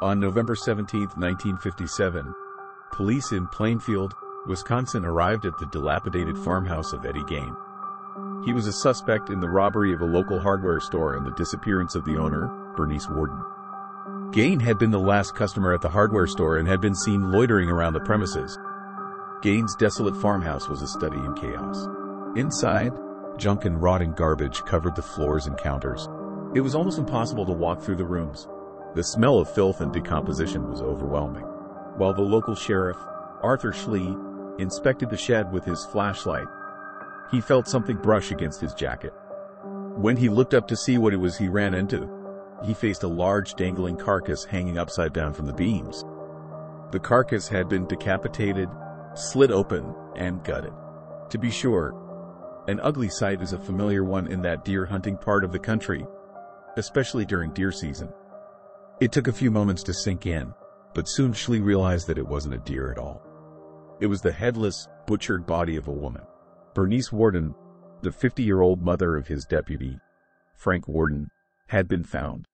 On November 17, 1957, police in Plainfield, Wisconsin arrived at the dilapidated farmhouse of Eddie Gein. He was a suspect in the robbery of a local hardware store and the disappearance of the owner, Bernice Worden. Gein had been the last customer at the hardware store and had been seen loitering around the premises. Gein's desolate farmhouse was a study in chaos. Inside, junk and rotting garbage covered the floors and counters. It was almost impossible to walk through the rooms. The smell of filth and decomposition was overwhelming. While the local sheriff, Arthur Schley, inspected the shed with his flashlight, he felt something brush against his jacket. When he looked up to see what it was he ran into, he faced a large dangling carcass hanging upside down from the beams. The carcass had been decapitated, slit open, and gutted. To be sure, an ugly sight is a familiar one in that deer hunting part of the country, especially during deer season. It took a few moments to sink in, but soon Schley realized that it wasn't a deer at all. It was the headless, butchered body of a woman. Bernice Worden, the 50-year-old mother of his deputy, Frank Worden, had been found.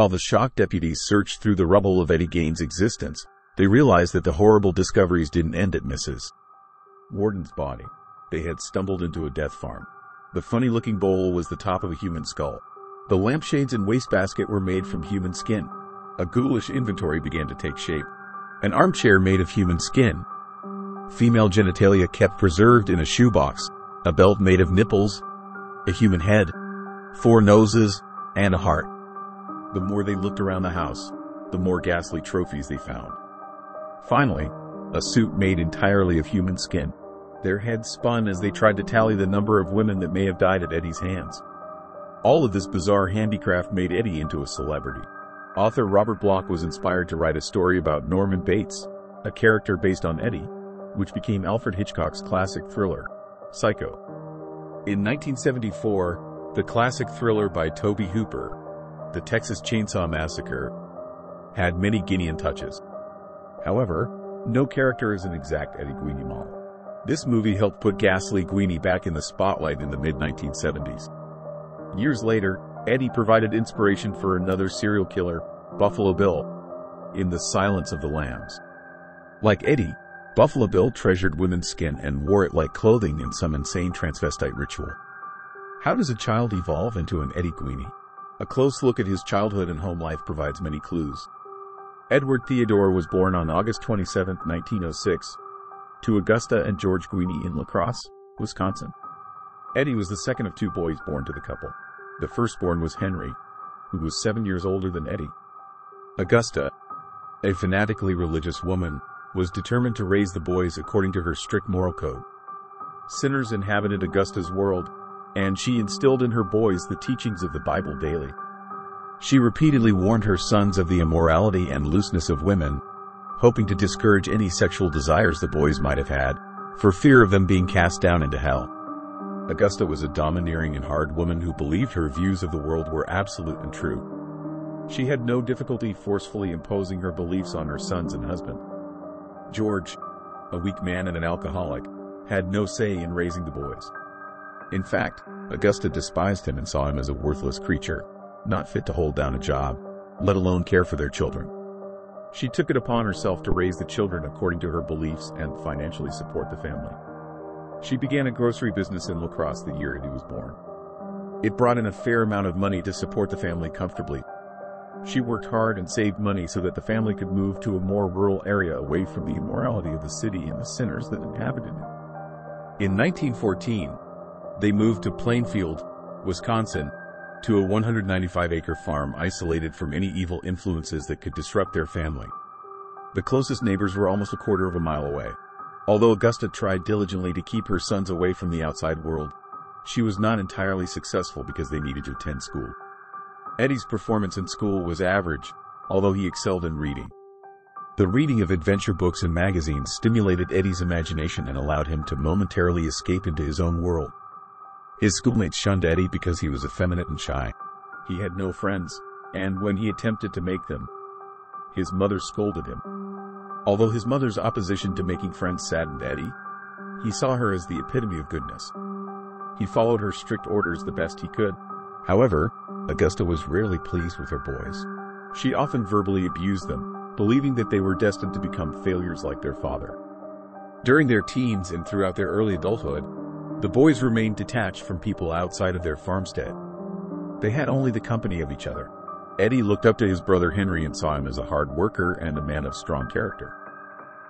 While the shocked deputies searched through the rubble of Eddie Gein's existence, they realized that the horrible discoveries didn't end at Mrs. Worden's body. They had stumbled into a death farm. The funny-looking bowl was the top of a human skull. The lampshades and wastebasket were made from human skin. A ghoulish inventory began to take shape. An armchair made of human skin. Female genitalia kept preserved in a shoebox. A belt made of nipples. A human head. Four noses. And a heart. The more they looked around the house, the more ghastly trophies they found. Finally, a suit made entirely of human skin. Their heads spun as they tried to tally the number of women that may have died at Eddie's hands. All of this bizarre handicraft made Eddie into a celebrity. Author Robert Bloch was inspired to write a story about Norman Bates, a character based on Eddie, which became Alfred Hitchcock's classic thriller, Psycho. In 1974, the classic thriller by Tobe Hooper, The Texas Chainsaw Massacre, had many Guinean touches. However, no character is an exact Eddie Guini model. This movie helped put Ghastly Guini back in the spotlight in the mid-1970s. Years later, Eddie provided inspiration for another serial killer, Buffalo Bill, in The Silence of the Lambs. Like Eddie, Buffalo Bill treasured women's skin and wore it like clothing in some insane transvestite ritual. How does a child evolve into an Eddie Guini? A close look at his childhood and home life provides many clues. Edward Theodore was born on August 27, 1906, to Augusta and George Guini in La Crosse, Wisconsin. Eddie was the second of two boys born to the couple. The firstborn was Henry, who was seven years older than Eddie. Augusta, a fanatically religious woman, was determined to raise the boys according to her strict moral code. Sinners inhabited Augusta's world, and she instilled in her boys the teachings of the Bible daily. She repeatedly warned her sons of the immorality and looseness of women, hoping to discourage any sexual desires the boys might have had, for fear of them being cast down into hell. Augusta was a domineering and hard woman who believed her views of the world were absolute and true. She had no difficulty forcefully imposing her beliefs on her sons and husband. George, a weak man and an alcoholic, had no say in raising the boys. In fact, Augusta despised him and saw him as a worthless creature, not fit to hold down a job, let alone care for their children. She took it upon herself to raise the children according to her beliefs and financially support the family. She began a grocery business in La Crosse the year he was born. It brought in a fair amount of money to support the family comfortably. She worked hard and saved money so that the family could move to a more rural area away from the immorality of the city and the sinners that inhabited it. In 1914, they moved to Plainfield, Wisconsin, to a 195-acre farm isolated from any evil influences that could disrupt their family. The closest neighbors were almost a quarter of a mile away. Although Augusta tried diligently to keep her sons away from the outside world, she was not entirely successful because they needed to attend school. Eddie's performance in school was average, although he excelled in reading. The reading of adventure books and magazines stimulated Eddie's imagination and allowed him to momentarily escape into his own world. His schoolmates shunned Eddie because he was effeminate and shy. He had no friends, and when he attempted to make them, his mother scolded him. Although his mother's opposition to making friends saddened Eddie, he saw her as the epitome of goodness. He followed her strict orders the best he could. However, Augusta was rarely pleased with her boys. She often verbally abused them, believing that they were destined to become failures like their father. During their teens and throughout their early adulthood, the boys remained detached from people outside of their farmstead. They had only the company of each other. Eddie looked up to his brother Henry and saw him as a hard worker and a man of strong character.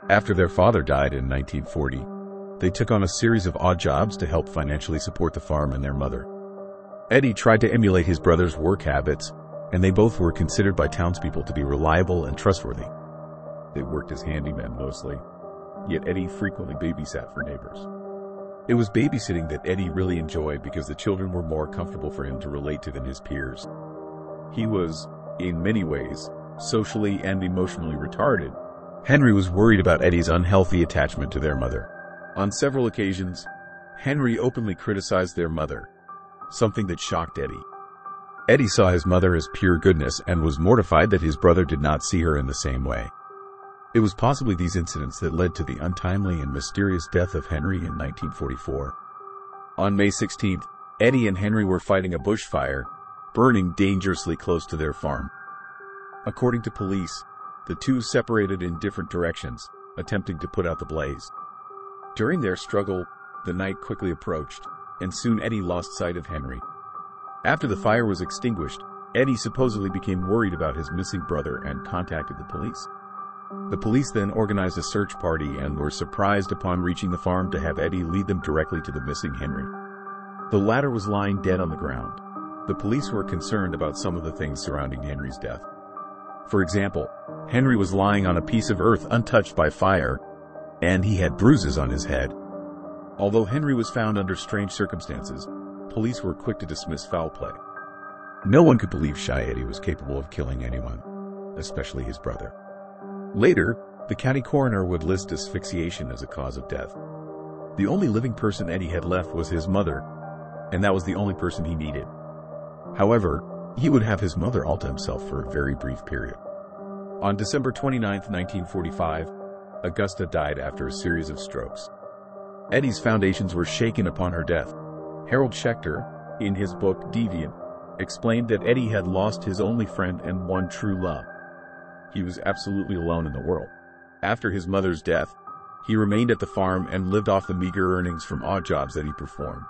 After their father died in 1940, they took on a series of odd jobs to help financially support the farm and their mother. Eddie tried to emulate his brother's work habits, and they both were considered by townspeople to be reliable and trustworthy. They worked as handymen mostly, yet Eddie frequently babysat for neighbors. It was babysitting that Eddie really enjoyed because the children were more comfortable for him to relate to than his peers. He was, in many ways, socially and emotionally retarded. Henry was worried about Eddie's unhealthy attachment to their mother. On several occasions, Henry openly criticized their mother, something that shocked Eddie. Eddie saw his mother as pure goodness and was mortified that his brother did not see her in the same way. It was possibly these incidents that led to the untimely and mysterious death of Henry in 1944. On May 16th, Eddie and Henry were fighting a bushfire, burning dangerously close to their farm. According to police, the two separated in different directions, attempting to put out the blaze. During their struggle, the night quickly approached, and soon Eddie lost sight of Henry. After the fire was extinguished, Eddie supposedly became worried about his missing brother and contacted the police. The police then organized a search party and were surprised upon reaching the farm to have Eddie lead them directly to the missing Henry. The latter was lying dead on the ground. The police were concerned about some of the things surrounding Henry's death. For example, Henry was lying on a piece of earth untouched by fire, and he had bruises on his head. Although Henry was found under strange circumstances, police were quick to dismiss foul play. No one could believe Shy Eddie was capable of killing anyone, especially his brother. Later, the county coroner would list asphyxiation as a cause of death. The only living person Eddie had left was his mother, and that was the only person he needed. However, he would have his mother all to himself for a very brief period. On December 29, 1945, Augusta died after a series of strokes. Eddie's foundations were shaken upon her death. Harold Schechter, in his book Deviant, explained that Eddie had lost his only friend and one true love. He was absolutely alone in the world. After his mother's death, he remained at the farm and lived off the meager earnings from odd jobs that he performed.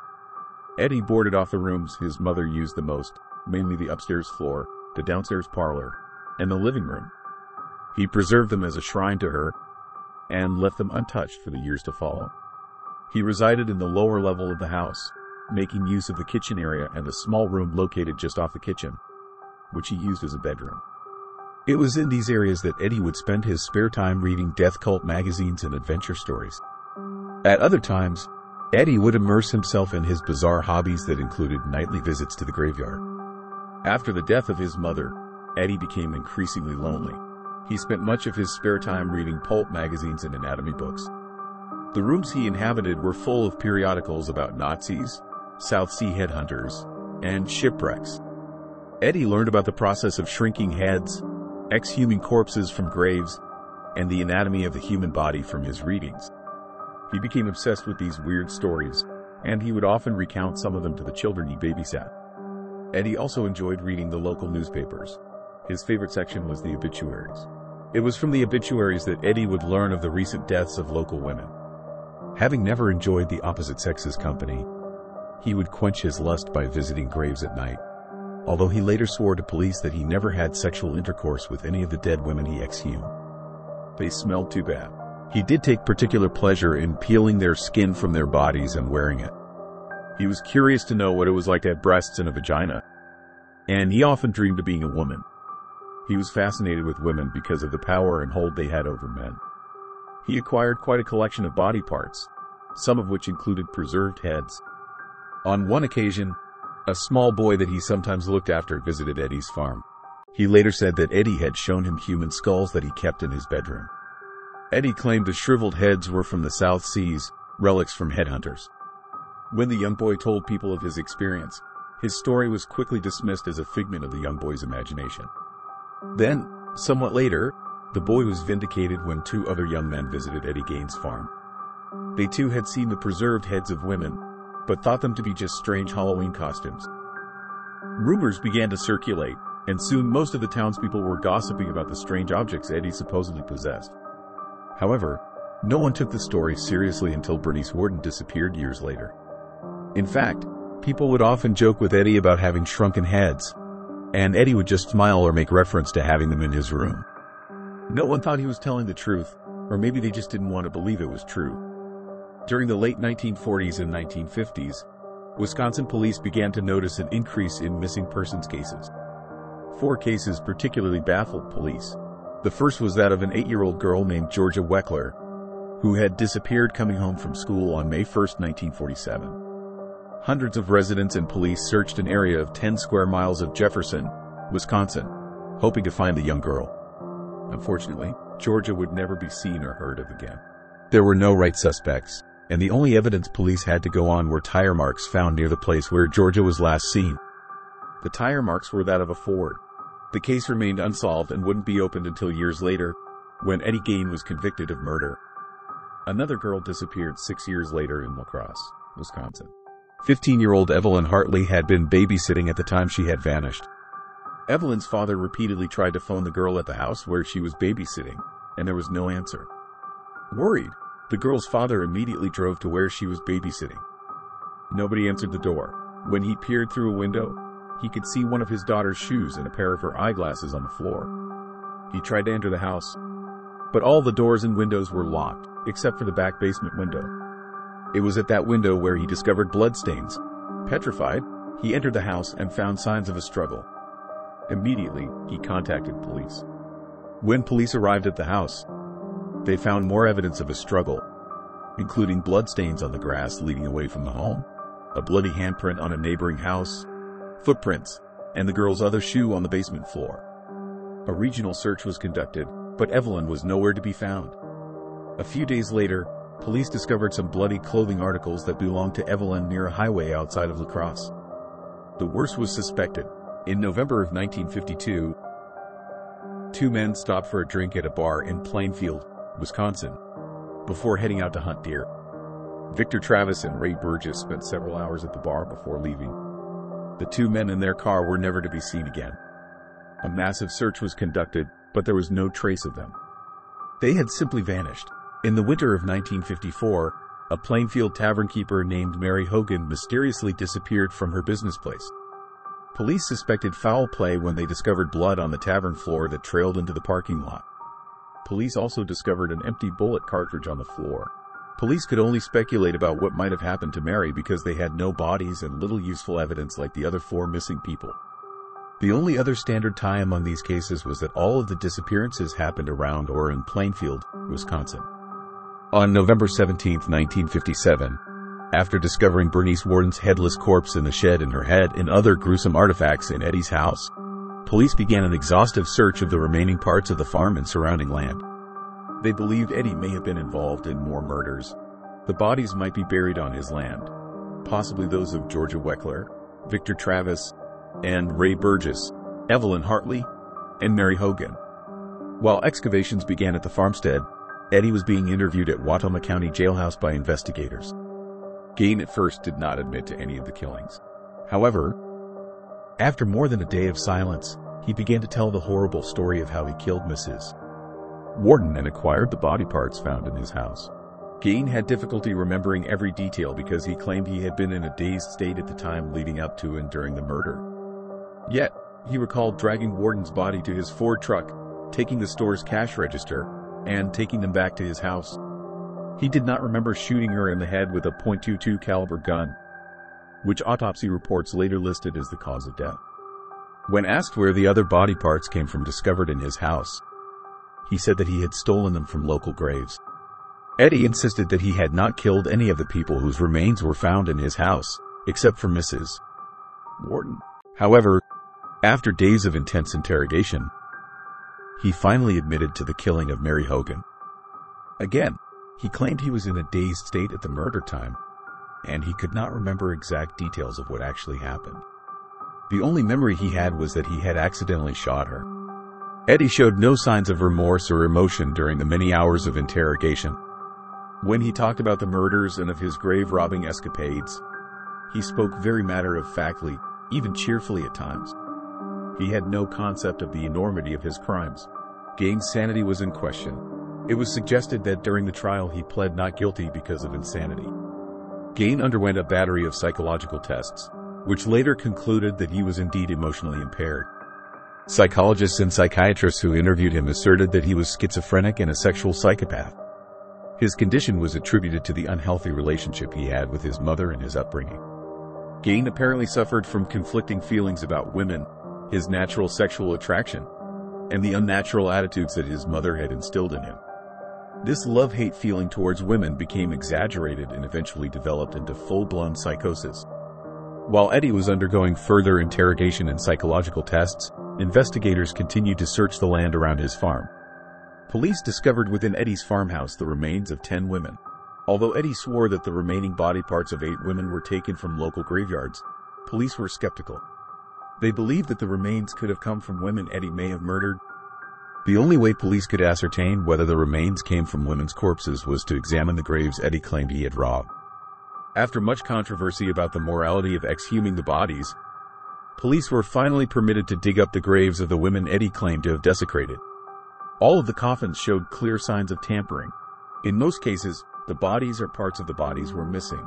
Eddie boarded off the rooms his mother used the most, mainly the upstairs floor, the downstairs parlor, and the living room. He preserved them as a shrine to her and left them untouched for the years to follow. He resided in the lower level of the house, making use of the kitchen area and the small room located just off the kitchen, which he used as a bedroom. It was in these areas that Eddie would spend his spare time reading death cult magazines and adventure stories. At other times, Eddie would immerse himself in his bizarre hobbies that included nightly visits to the graveyard. After the death of his mother, Eddie became increasingly lonely. He spent much of his spare time reading pulp magazines and anatomy books. The rooms he inhabited were full of periodicals about Nazis, South Sea headhunters, and shipwrecks. Eddie learned about the process of shrinking heads, exhuming corpses from graves, and the anatomy of the human body from his readings. He became obsessed with these weird stories, and he would often recount some of them to the children he babysat. Eddie also enjoyed reading the local newspapers. His favorite section was the obituaries. It was from the obituaries that Eddie would learn of the recent deaths of local women. Having never enjoyed the opposite sex's company, he would quench his lust by visiting graves at night, although he later swore to police that he never had sexual intercourse with any of the dead women he exhumed. They smelled too bad. He did take particular pleasure in peeling their skin from their bodies and wearing it. He was curious to know what it was like to have breasts and a vagina, and he often dreamed of being a woman. He was fascinated with women because of the power and hold they had over men. He acquired quite a collection of body parts, some of which included preserved heads. On one occasion, a small boy that he sometimes looked after visited Eddie's farm. He later said that Eddie had shown him human skulls that he kept in his bedroom. Eddie claimed the shriveled heads were from the South Seas, relics from headhunters. When the young boy told people of his experience, his story was quickly dismissed as a figment of the young boy's imagination. Then, somewhat later, the boy was vindicated when two other young men visited Eddie Gein's farm. They too had seen the preserved heads of women, but thought them to be just strange Halloween costumes. Rumors began to circulate, and soon most of the townspeople were gossiping about the strange objects Eddie supposedly possessed. However, no one took the story seriously until Bernice Worden disappeared years later. In fact, people would often joke with Eddie about having shrunken heads, and Eddie would just smile or make reference to having them in his room. No one thought he was telling the truth, or maybe they just didn't want to believe it was true. During the late 1940s and 1950s, Wisconsin police began to notice an increase in missing persons cases. Four cases particularly baffled police. The first was that of an eight-year-old girl named Georgia Weckler, who had disappeared coming home from school on May 1, 1947. Hundreds of residents and police searched an area of 10 square miles of Jefferson, Wisconsin, hoping to find the young girl. Unfortunately, Georgia would never be seen or heard of again. There were no right suspects, and the only evidence police had to go on were tire marks found near the place where Georgia was last seen. The tire marks were that of a Ford. The case remained unsolved and wouldn't be opened until years later, when Eddie Gein was convicted of murder. Another girl disappeared six years later in La Crosse, Wisconsin. 15-year-old Evelyn Hartley had been babysitting at the time she had vanished. Evelyn's father repeatedly tried to phone the girl at the house where she was babysitting, and there was no answer. Worried, the girl's father immediately drove to where she was babysitting. Nobody answered the door. When he peered through a window, he could see one of his daughter's shoes and a pair of her eyeglasses on the floor. He tried to enter the house, but all the doors and windows were locked, except for the back basement window. It was at that window where he discovered bloodstains. Petrified, he entered the house and found signs of a struggle. Immediately, he contacted police. When police arrived at the house, they found more evidence of a struggle, including bloodstains on the grass leading away from the home, a bloody handprint on a neighboring house, footprints, and the girl's other shoe on the basement floor. A regional search was conducted, but Evelyn was nowhere to be found. A few days later, police discovered some bloody clothing articles that belonged to Evelyn near a highway outside of La Crosse. The worst was suspected. In November of 1952, two men stopped for a drink at a bar in Plainfield, Wisconsin, before heading out to hunt deer. Victor Travis and Ray Burgess spent several hours at the bar before leaving. The two men in their car were never to be seen again. A massive search was conducted, but there was no trace of them. They had simply vanished. In the winter of 1954, a Plainfield tavern keeper named Mary Hogan mysteriously disappeared from her business place. Police suspected foul play when they discovered blood on the tavern floor that trailed into the parking lot. Police also discovered an empty bullet cartridge on the floor. Police could only speculate about what might have happened to Mary because they had no bodies and little useful evidence like the other four missing people. The only other standard tie among these cases was that all of the disappearances happened around or in Plainfield, Wisconsin. On November 17, 1957, after discovering Bernice Worden's headless corpse in the shed in her head and other gruesome artifacts in Eddie's house, police began an exhaustive search of the remaining parts of the farm and surrounding land. They believed Eddie may have been involved in more murders. The bodies might be buried on his land, possibly those of Georgia Weckler, Victor Travis, and Ray Burgess, Evelyn Hartley, and Mary Hogan. While excavations began at the farmstead, Eddie was being interviewed at Wautoma County Jailhouse by investigators. Gein at first did not admit to any of the killings. However, after more than a day of silence, he began to tell the horrible story of how he killed Mrs. Worden and acquired the body parts found in his house. Gein had difficulty remembering every detail because he claimed he had been in a dazed state at the time leading up to and during the murder. Yet, he recalled dragging Worden's body to his Ford truck, taking the store's cash register, and taking them back to his house. He did not remember shooting her in the head with a .22 caliber gun, which autopsy reports later listed as the cause of death. When asked where the other body parts came from discovered in his house, he said that he had stolen them from local graves. Eddie insisted that he had not killed any of the people whose remains were found in his house, except for Mrs. Worden. However, after days of intense interrogation, he finally admitted to the killing of Mary Hogan. Again, he claimed he was in a dazed state at the murder time, and he could not remember exact details of what actually happened. The only memory he had was that he had accidentally shot her. Eddie showed no signs of remorse or emotion during the many hours of interrogation. When he talked about the murders and of his grave robbing escapades, he spoke very matter-of-factly, even cheerfully at times. He had no concept of the enormity of his crimes. Gein's sanity was in question. It was suggested that during the trial he pled not guilty because of insanity. Gein underwent a battery of psychological tests, which later concluded that he was indeed emotionally impaired. Psychologists and psychiatrists who interviewed him asserted that he was schizophrenic and a sexual psychopath. His condition was attributed to the unhealthy relationship he had with his mother and his upbringing. Gein apparently suffered from conflicting feelings about women his natural sexual attraction, and the unnatural attitudes that his mother had instilled in him. This love-hate feeling towards women became exaggerated and eventually developed into full-blown psychosis. While Eddie was undergoing further interrogation and psychological tests, investigators continued to search the land around his farm. Police discovered within Eddie's farmhouse the remains of 10 women. Although Eddie swore that the remaining body parts of eight women were taken from local graveyards, police were skeptical. They believed that the remains could have come from women Eddie may have murdered. The only way police could ascertain whether the remains came from women's corpses was to examine the graves Eddie claimed he had robbed. After much controversy about the morality of exhuming the bodies, police were finally permitted to dig up the graves of the women Eddie claimed to have desecrated. All of the coffins showed clear signs of tampering. In most cases, the bodies or parts of the bodies were missing.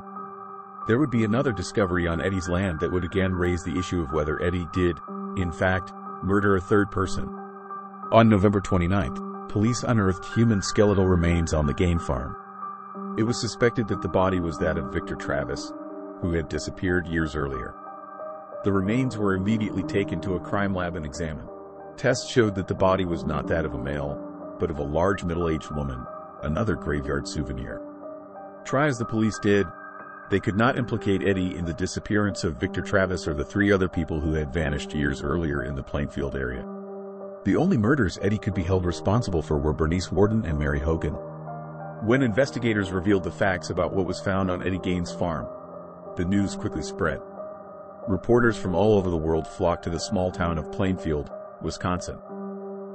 There would be another discovery on Eddie's land that would again raise the issue of whether Eddie did, in fact, murder a third person. On November 29th, police unearthed human skeletal remains on the Gein farm. It was suspected that the body was that of Victor Travis, who had disappeared years earlier. The remains were immediately taken to a crime lab and examined. Tests showed that the body was not that of a male, but of a large middle-aged woman, another graveyard souvenir. Try as the police did, they could not implicate Eddie in the disappearance of Victor Travis or the three other people who had vanished years earlier in the Plainfield area. The only murders Eddie could be held responsible for were Bernice Worden and Mary Hogan. When investigators revealed the facts about what was found on Eddie Gein's farm, the news quickly spread. Reporters from all over the world flocked to the small town of Plainfield, Wisconsin.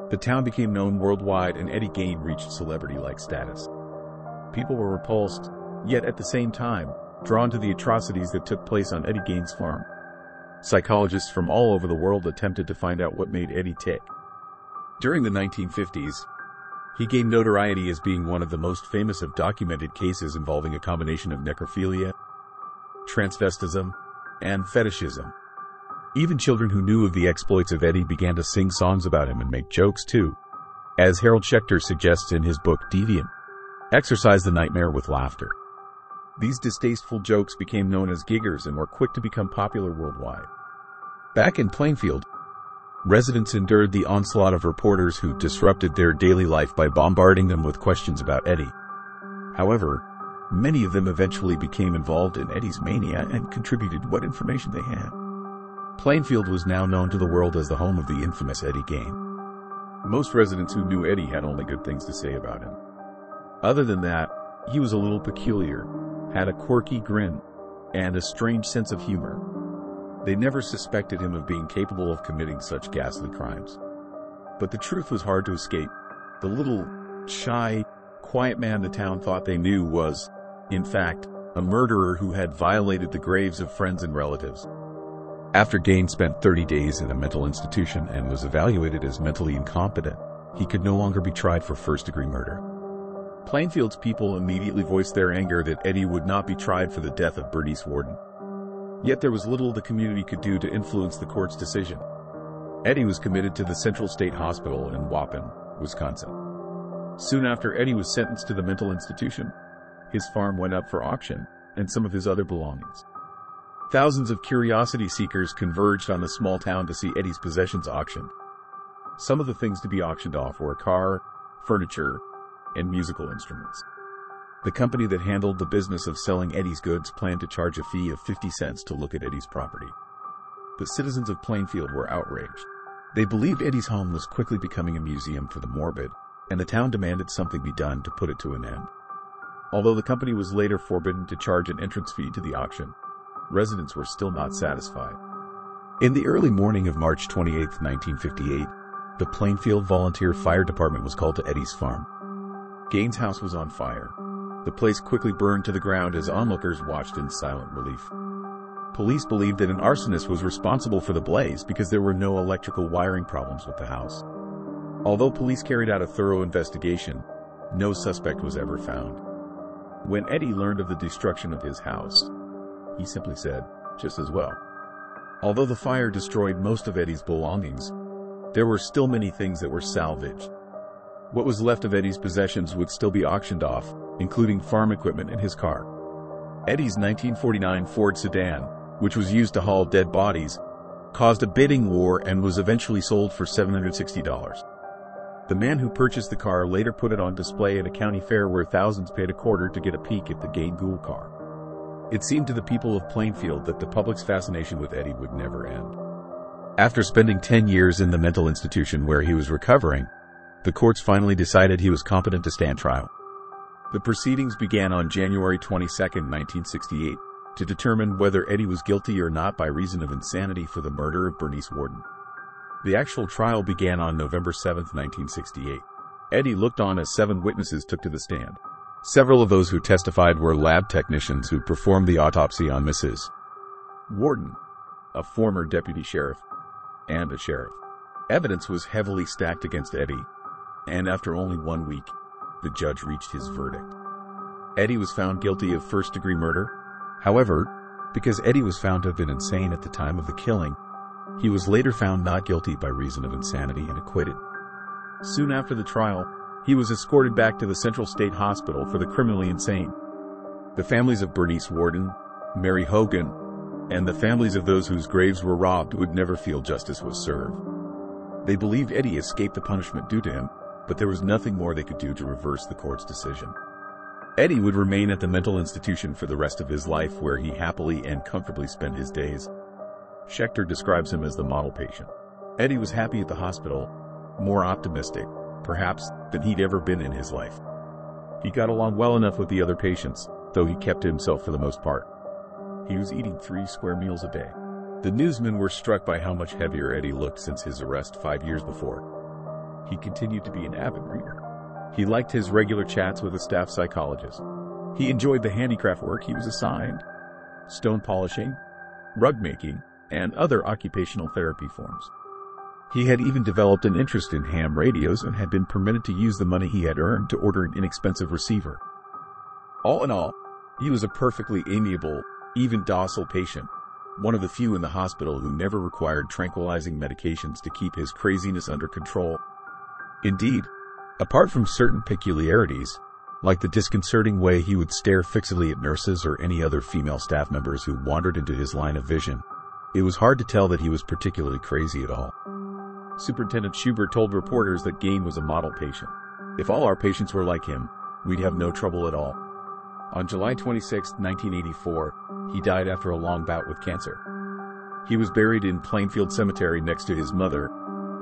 The town became known worldwide and Eddie Gaines reached celebrity-like status. People were repulsed, yet at the same time, drawn to the atrocities that took place on Eddie Gein's farm. Psychologists from all over the world attempted to find out what made Eddie tick. During the 1950s, he gained notoriety as being one of the most famous of documented cases involving a combination of necrophilia, transvestism, and fetishism. Even children who knew of the exploits of Eddie began to sing songs about him and make jokes too. As Harold Schechter suggests in his book Deviant, exercise the nightmare with laughter. These distasteful jokes became known as giggers and were quick to become popular worldwide. Back in Plainfield, residents endured the onslaught of reporters who disrupted their daily life by bombarding them with questions about Eddie. However, many of them eventually became involved in Eddie's mania and contributed what information they had. Plainfield was now known to the world as the home of the infamous Eddie Gein. Most residents who knew Eddie had only good things to say about him. Other than that, he was a little peculiar had a quirky grin and a strange sense of humor. They never suspected him of being capable of committing such ghastly crimes. But the truth was hard to escape. The little, shy, quiet man the town thought they knew was, in fact, a murderer who had violated the graves of friends and relatives. After Gein spent 30 days in a mental institution and was evaluated as mentally incompetent, he could no longer be tried for first-degree murder. Plainfield's people immediately voiced their anger that Eddie would not be tried for the death of Bernice Worden. Yet there was little the community could do to influence the court's decision. Eddie was committed to the Central State Hospital in Waupun, Wisconsin. Soon after Eddie was sentenced to the mental institution, his farm went up for auction and some of his other belongings. Thousands of curiosity seekers converged on the small town to see Eddie's possessions auctioned. Some of the things to be auctioned off were a car, furniture, and musical instruments. The company that handled the business of selling Eddie's goods planned to charge a fee of 50 cents to look at Eddie's property. The citizens of Plainfield were outraged. They believed Eddie's home was quickly becoming a museum for the morbid, and the town demanded something be done to put it to an end. Although the company was later forbidden to charge an entrance fee to the auction, residents were still not satisfied. In the early morning of March 28, 1958, the Plainfield Volunteer Fire Department was called to Eddie's farm. Gein's house was on fire. The place quickly burned to the ground as onlookers watched in silent relief. Police believed that an arsonist was responsible for the blaze because there were no electrical wiring problems with the house. Although police carried out a thorough investigation, no suspect was ever found. When Eddie learned of the destruction of his house, he simply said, just as well. Although the fire destroyed most of Eddie's belongings, there were still many things that were salvaged. What was left of Eddie's possessions would still be auctioned off, including farm equipment and his car. Eddie's 1949 Ford sedan, which was used to haul dead bodies, caused a bidding war and was eventually sold for $760. The man who purchased the car later put it on display at a county fair where thousands paid a quarter to get a peek at the Gein Gould car. It seemed to the people of Plainfield that the public's fascination with Eddie would never end. After spending 10 years in the mental institution where he was recovering, the courts finally decided he was competent to stand trial. The proceedings began on January 22, 1968, to determine whether Eddie was guilty or not by reason of insanity for the murder of Bernice Worden. The actual trial began on November 7, 1968. Eddie looked on as seven witnesses took to the stand. Several of those who testified were lab technicians who performed the autopsy on Mrs. Worden, a former deputy sheriff, and a sheriff. Evidence was heavily stacked against Eddie, and after only one week, the judge reached his verdict. Eddie was found guilty of first degree murder. However, because Eddie was found to have been insane at the time of the killing, he was later found not guilty by reason of insanity and acquitted. Soon after the trial, he was escorted back to the Central State Hospital for the criminally insane. The families of Bernice Worden, Mary Hogan, and the families of those whose graves were robbed would never feel justice was served. They believed Eddie escaped the punishment due to him, but there was nothing more they could do to reverse the court's decision. Eddie would remain at the mental institution for the rest of his life where he happily and comfortably spent his days. Schechter describes him as the model patient. Eddie was happy at the hospital, more optimistic, perhaps, than he'd ever been in his life. He got along well enough with the other patients, though he kept to himself for the most part. He was eating three square meals a day. The newsmen were struck by how much heavier Eddie looked since his arrest five years before. He continued to be an avid reader. He liked his regular chats with a staff psychologist. He enjoyed the handicraft work he was assigned, stone polishing, rug making, and other occupational therapy forms. He had even developed an interest in ham radios and had been permitted to use the money he had earned to order an inexpensive receiver. All in all, he was a perfectly amiable, even docile patient, one of the few in the hospital who never required tranquilizing medications to keep his craziness under control. Indeed, apart from certain peculiarities, like the disconcerting way he would stare fixedly at nurses or any other female staff members who wandered into his line of vision, it was hard to tell that he was particularly crazy at all. Superintendent Schubert told reporters that Gein was a model patient. If all our patients were like him, we'd have no trouble at all. On July 26, 1984, he died after a long bout with cancer. He was buried in Plainfield Cemetery next to his mother,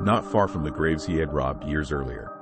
not far from the graves he had robbed years earlier.